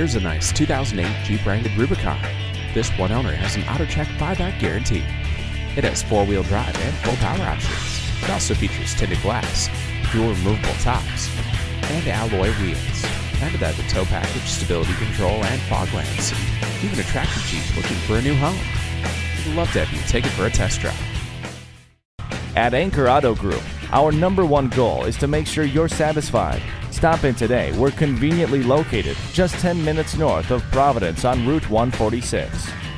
Here's a nice 2008 Jeep Wrangler Rubicon. This one owner has an AutoCheck buyback guarantee. It has four-wheel drive and full power options. It also features tinted glass, dual removable tops, and alloy wheels. Added that the tow package, stability control, and fog lamps. Even a tractor Jeep looking for a new home. We'd love to have you take it for a test drive. At Anchor Auto Group, our number one goal is to make sure you're satisfied. Stop in today. We're conveniently located just 10 minutes north of Providence on Route 146.